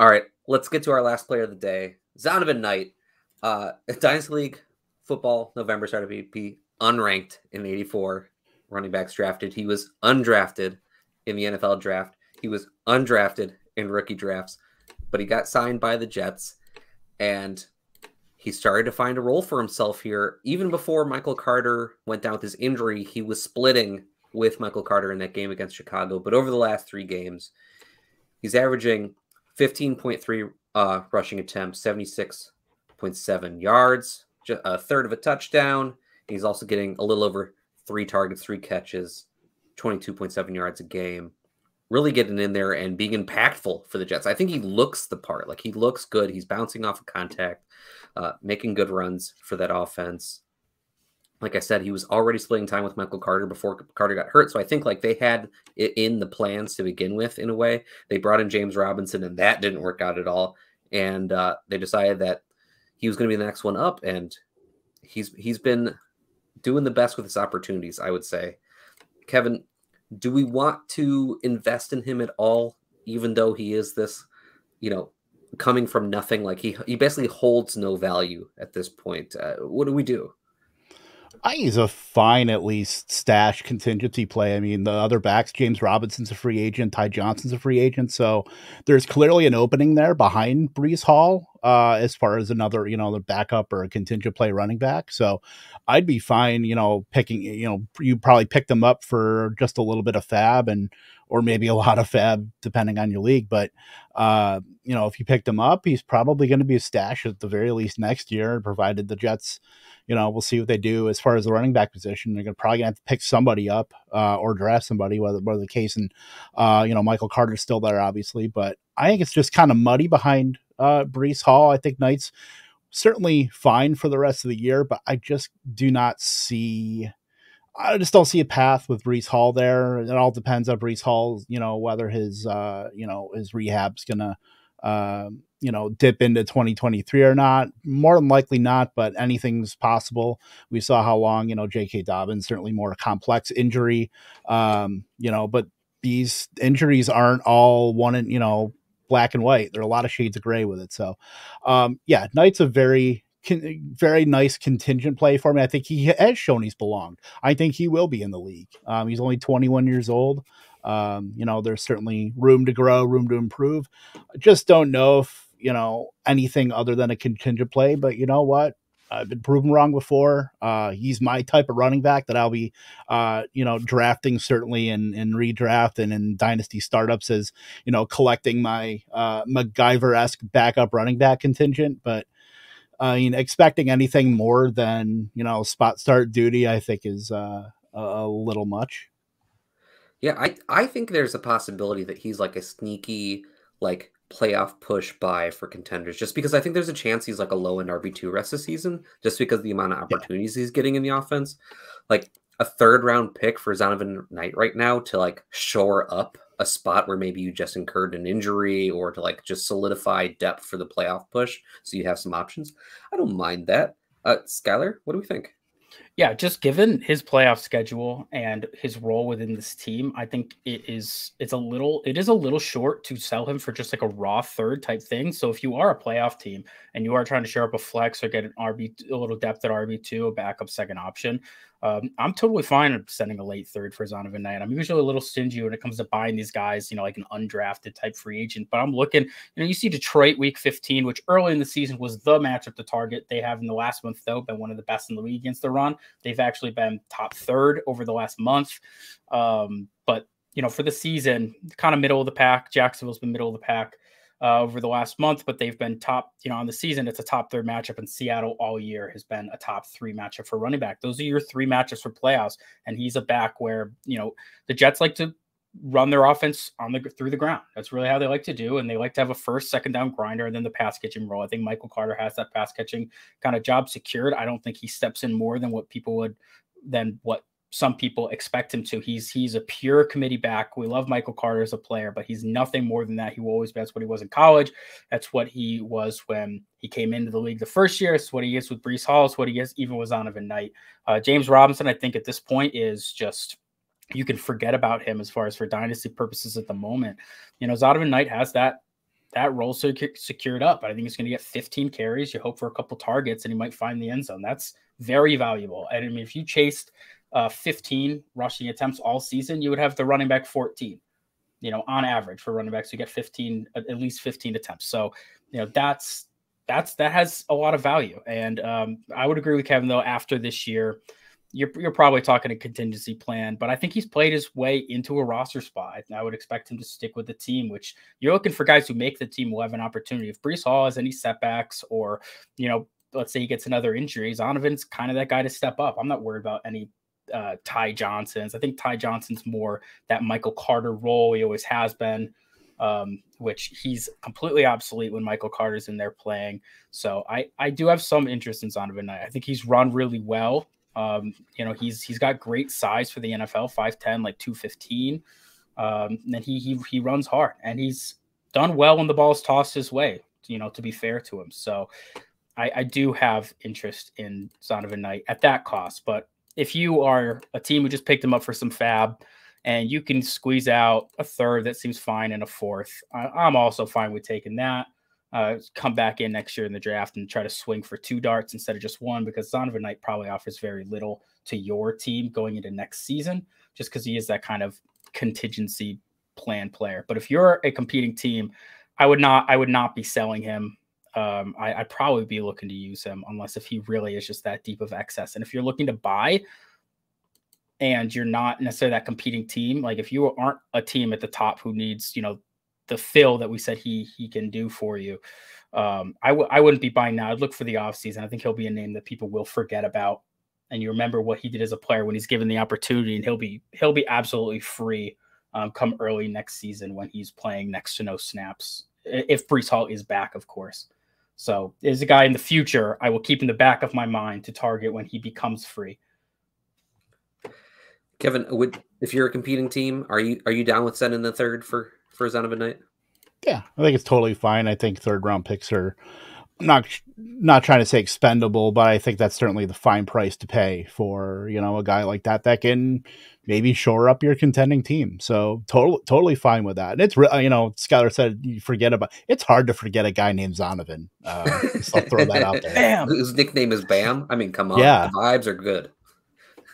All right, let's get to our last player of the day, Zonovan Knight. Uh, Dynasty League football November startup ADP unranked in 84 running backs drafted. He was undrafted in the NFL draft. He was undrafted in rookie drafts, but he got signed by the Jets and he started to find a role for himself here. Even before Michael Carter went down with his injury, he was splitting with Michael Carter in that game against Chicago. But over the last three games, he's averaging 15.3 uh, rushing attempts, 76.7 yards, a third of a touchdown. He's also getting a little over three targets, three catches, 22.7 yards a game. Really getting in there and being impactful for the Jets. I think he looks the part. Like he looks good. He's bouncing off of contact, uh, making good runs for that offense. Like I said, he was already splitting time with Michael Carter before Carter got hurt. So I think like they had it in the plans to begin with. In a way, they brought in James Robinson, and that didn't work out at all. And uh, they decided that he was going to be the next one up, and he's he's been doing the best with his opportunities, I would say. Kevin, do we want to invest in him at all, even though he is this, you know, coming from nothing? Like he he basically holds no value at this point. Uh, what do we do? I think he's a fine, at least stash contingency play. I mean, the other backs, James Robinson's a free agent, Ty Johnson's a free agent, so there's clearly an opening there behind Breece Hall uh, as far as another, you know, the backup or a contingent play running back. So I'd be fine, you know, picking, you know, you probably pick them up for just a little bit of fab and or maybe a lot of fab depending on your league. But uh, you know, if you picked him up, he's probably going to be a stash at the very least next year, provided the Jets you know, we'll see what they do as far as the running back position. They're gonna probably gonna have to pick somebody up uh, or draft somebody, whether whether the case. And uh, you know, Michael Carter's still there, obviously, but I think it's just kind of muddy behind uh, Breece Hall. I think Knight's certainly fine for the rest of the year, but I just do not see. I just don't see a path with Breece Hall there. It all depends on Breece Hall, you know, whether his, uh, you know, his rehab's gonna, um, you know, dip into 2023 or not. More than likely not, but anything's possible. We saw how long, you know, J.K. Dobbins, certainly more complex injury, um, you know, but these injuries aren't all one and, you know, black and white. There are a lot of shades of gray with it. So, um, yeah, Knight's a very, very nice contingent play for me. I think he has shown he's belonged. I think he will be in the league. Um, he's only 21 years old. Um, you know, there's certainly room to grow, room to improve. I just don't know if you know, anything other than a contingent play. But you know what? I've been proven wrong before. Uh, he's my type of running back that I'll be, uh, you know, drafting certainly in, in redraft and in dynasty startups as, you know, collecting my uh, MacGyver esque backup running back contingent. But I mean, expecting anything more than, you know, spot start duty, I think is uh, a little much. Yeah, I, I think there's a possibility that he's like a sneaky, like playoff push buy for contenders just because I think there's a chance he's like a low end RB2 rest of the season just because the amount of opportunities yeah. he's getting in the offense. Like a third round pick for Zonovan Knight right now to like shore up a spot where maybe you just incurred an injury or to like just solidify depth for the playoff push so you have some options. I don't mind that. Uh Skylar, what do we think? Yeah, just given his playoff schedule and his role within this team, I think it is it's a little it is a little short to sell him for just like a raw third type thing. So if you are a playoff team and you are trying to share up a flex or get an RB a little depth at RB two, a backup second option, um, I'm totally fine sending a late third for Zonovan Knight. I'm usually a little stingy when it comes to buying these guys, you know, like an undrafted type free agent. But I'm looking, you know, you see Detroit week 15, which early in the season was the matchup to target. They have in the last month, though, been one of the best in the league against the run. They've actually been top third over the last month. Um, but, you know, for the season, kind of middle of the pack. Jacksonville's been middle of the pack uh, over the last month, but they've been top, you know, on the season, it's a top third matchup, and Seattle all year has been a top three matchup for running back. Those are your three matchups for playoffs, and he's a back where you know the Jets like to run their offense on the through the ground. That's really how they like to do, and they like to have a first, second down grinder, and then the pass catching role. I think Michael Carter has that pass catching kind of job secured. I don't think he steps in more than what people would than what some people expect him to. He's he's a pure committee back. We love Michael Carter as a player, but he's nothing more than that. He will always be. That's what he was in college. That's what he was when he came into the league the first year. It's what he is with Breece Hall. It's what he is even with Zonovan Knight. Uh, James Robinson, I think at this point is just you can forget about him as far as for dynasty purposes at the moment. You know, Zonovan Knight has that that role secured up. I think he's going to get 15 carries. You hope for a couple targets, and he might find the end zone. That's very valuable. And I mean, if you chased uh, 15 rushing attempts all season, you would have the running back 14. You know, on average for running backs, you get 15, at least 15 attempts. So, you know, that's that's that has a lot of value. And um, I would agree with Kevin though. After this year, you're you're probably talking a contingency plan, but I think he's played his way into a roster spot. I would expect him to stick with the team, which you're looking for guys who make the team will have an opportunity. If Breece Hall has any setbacks or, you know, let's say he gets another injury, Zonovan's kind of that guy to step up. I'm not worried about any uh, Ty Johnson's. I think Ty Johnson's more that Michael Carter role. He always has been, um, which he's completely obsolete when Michael Carter's in there playing. So I, I do have some interest in Zonovan. I think he's run really well. Um, you know, he's he's got great size for the NFL, 5'10, like 215. Um, and he he he runs hard and he's done well when the ball's tossed his way, you know, to be fair to him. So I, I do have interest in Zonovan Knight at that cost. But if you are a team who just picked him up for some fab and you can squeeze out a third that seems fine and a fourth, I, I'm also fine with taking that uh, come back in next year in the draft and try to swing for two darts instead of just one because Zonovan Knight probably offers very little to your team going into next season just because he is that kind of contingency plan player. But if you're a competing team, I would not I would not be selling him. Um, I, would probably be looking to use him unless if he really is just that deep of excess. And if you're looking to buy and you're not necessarily that competing team, like if you aren't a team at the top who needs, you know, the fill that we said he he can do for you. Um, I w- I wouldn't be buying now. I'd look for the offseason. I think he'll be a name that people will forget about, and you remember what he did as a player when he's given the opportunity, and he'll be he'll be absolutely free um, come early next season when he's playing next to no snaps. If Breece Hall is back, of course. So is a guy in the future I will keep in the back of my mind to target when he becomes free. Kevin, would if you're a competing team, are you are you down with sending the third for for Zonovan Knight? Yeah, I think it's totally fine. I think third round picks are not not trying to say expendable, but I think that's certainly the fine price to pay for you know a guy like that that can maybe shore up your contending team. So totally totally fine with that. And it's you know Schuyler said you forget about. It's hard to forget a guy named Zonovan. Uh, so I'll throw that out there. Bam. His nickname is Bam. I mean, come on. Yeah, the vibes are good.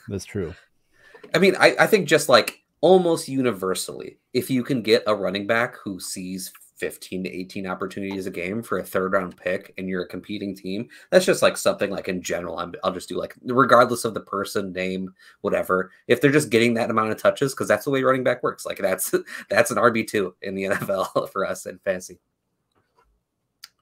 That's true. I mean, I, I think just like almost universally, if you can get a running back who sees 15 to 18 opportunities a game for a third round pick and you're a competing team, that's just like something like in general. i will just do like, regardless of the person, name, whatever, if they're just getting that amount of touches, because that's the way running back works. Like that's, that's an RB2 in the NFL for us in fantasy.